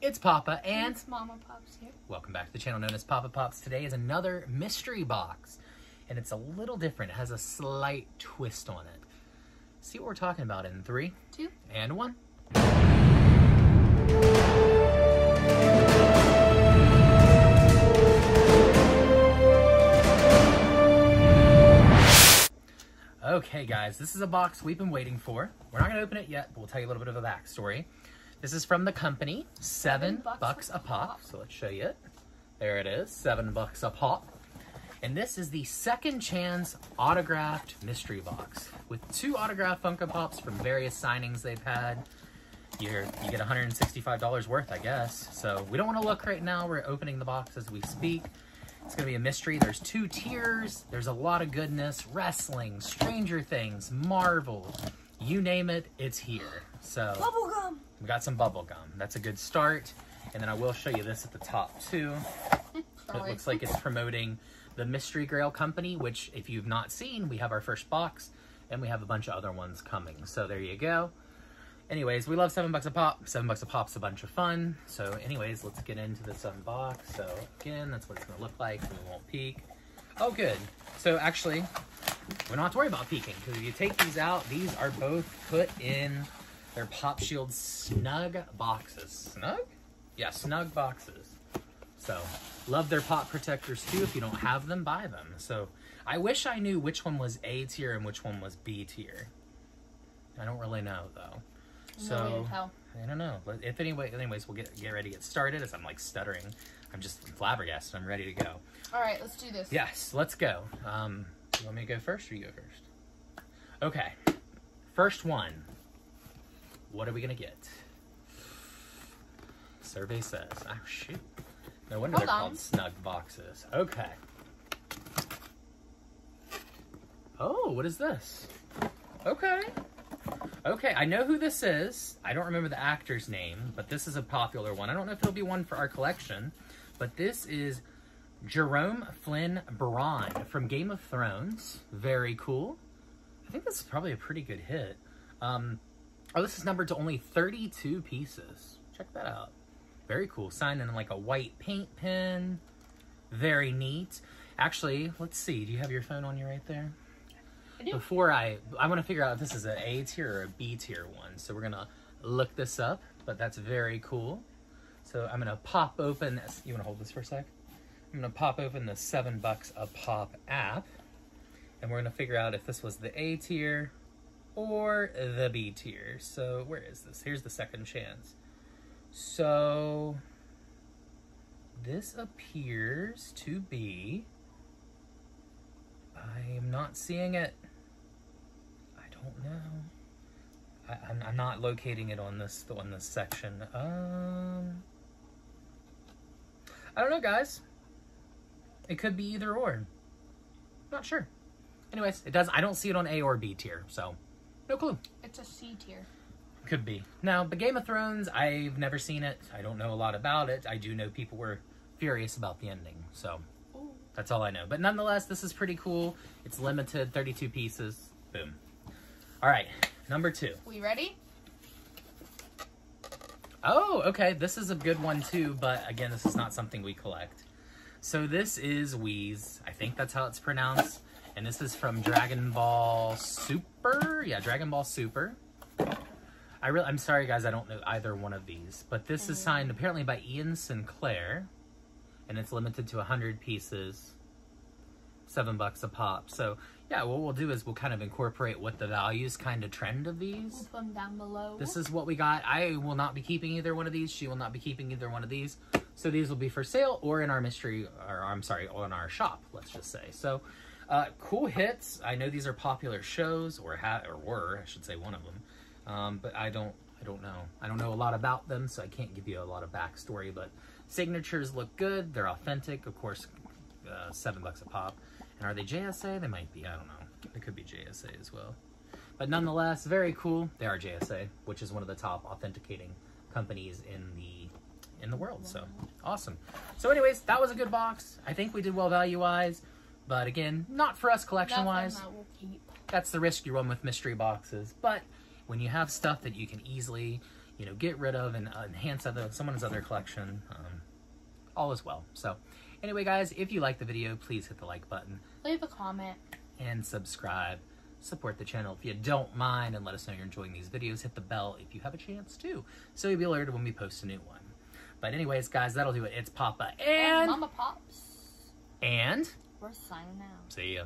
It's Pawpa, and It's Mama Pops here. welcome back to the channel known as Pawpa Pops. Today is another mystery box, and it's a little different. It has a slight twist on it. See what we're talking about in three Two. and one. Okay, guys, this is a box we've been waiting for. We're not going to open it yet, but we'll tell you a little bit of a backstory. This is from the company, seven, Seven bucks bucks, a pop. pop. So let's show you it. There it is, seven bucks a pop. And this is the second chance autographed mystery box with two autographed Funko Pops from various signings they've had. You're, you get $165 worth, I guess. So we don't want to look right now. We're opening the box as we speak. It's going to be a mystery. There's two tiers. There's a lot of goodness. Wrestling, Stranger Things, Marvel. You name it, it's here. So. We got some bubble gum. That's a good start. And then I will show you this at the top too. It looks like it's promoting the Mystery Grail Company, which if you've not seen, we have our first box and we have a bunch of other ones coming. So there you go. Anyways, we love seven bucks a pop. Seven bucks a pop's a bunch of fun. So anyways, let's get into this unbox. So again, that's what it's gonna look like. We won't peek. Oh, good. So actually, we don't have to worry about peeking because if you take these out, these are both put in their Pop Shield snug boxes. Snug? Yeah, snug boxes. So, love their pop protectors too. If you don't have them, buy them. So, I wish I knew which one was A tier and which one was B tier. I don't really know though. So, to tell. I don't know. But if anyway, anyways, we'll get get ready to get started. As I'm like stuttering, I'm just flabbergasted. I'm ready to go. All right, let's do this. Yes, let's go. Um, you want me to go first or you go first? Okay. First one. What are we gonna get? Survey says. Oh shoot. No wonder Hold they're on. called snug boxes. Okay. Oh, what is this? Okay. Okay, I know who this is. I don't remember the actor's name, but this is a popular one. I don't know if it'll be one for our collection, but this is Jerome Flynn Bronn from Game of Thrones. Very cool. I think this is probably a pretty good hit. Um, oh, this is numbered to only 32 pieces. Check that out. Very cool. Signed in like a white paint pen. Very neat. Actually, let's see. Do you have your phone on you right there? I do. Before I, I want to figure out if this is an A tier or a B tier one. So we're gonna look this up. But that's very cool. So I'm gonna pop open this. You want to hold this for a sec? I'm gonna pop open the seven bucks a pop app, and we're gonna figure out if this was the A tier or the B tier. So where is this? Here's the second chance. So this appears to be. I am not seeing it. I don't know. I, I'm, I'm not locating it on this on this section. Um, I don't know, guys. It could be either or. Not sure. Anyways, it does. I don't see it on A or B tier, so no clue. It's a C tier. Could be. Now, but Game of Thrones, I've never seen it. I don't know a lot about it. I do know people were furious about the ending, so Ooh. that's all I know. But nonetheless, this is pretty cool. It's limited, 32 pieces. Boom. All right, number two. We ready? Oh, okay. This is a good one too, but again, this is not something we collect. So this is Whis. I think that's how it's pronounced. And this is from Dragon Ball Super. Yeah, Dragon Ball Super. I really, I'm sorry guys, I don't know either one of these, but this is signed mm. apparently by Ian Sinclair, and it's limited to 100 pieces, seven bucks a pop. So yeah, what we'll do is we'll kind of incorporate what the values kind of trend of these. We'll put them down below. This is what we got. I will not be keeping either one of these. She will not be keeping either one of these. So these will be for sale or in our mystery, or I'm sorry, on our shop, let's just say. So, uh, cool hits. I know these are popular shows, or ha- or were, I should say, one of them. Um, but I don't, I don't know. I don't know a lot about them, so I can't give you a lot of backstory. But signatures look good. They're authentic, of course. Uh, seven bucks a pop. And are they JSA? They might be. I don't know. They could be JSA as well. But nonetheless, very cool. They are JSA, which is one of the top authenticating companies in the in the world. So awesome. So, anyways, that was a good box. I think we did well value wise, but again, not for us collection wise. That we'll keep. That's the risk you run with mystery boxes. But when you have stuff that you can easily, you know, get rid of and uh, enhance other someone's other collection. Um, all is well. So, anyway, guys, if you like the video, please hit the like button Leave a comment. and subscribe. Support the channel if you don't mind, and let us know you're enjoying these videos. Hit the bell if you have a chance too, so you'll be alerted when we post a new one. But anyways, guys, that'll do it. It's Pawpa And and Mama Pops. and We're signing out. see ya.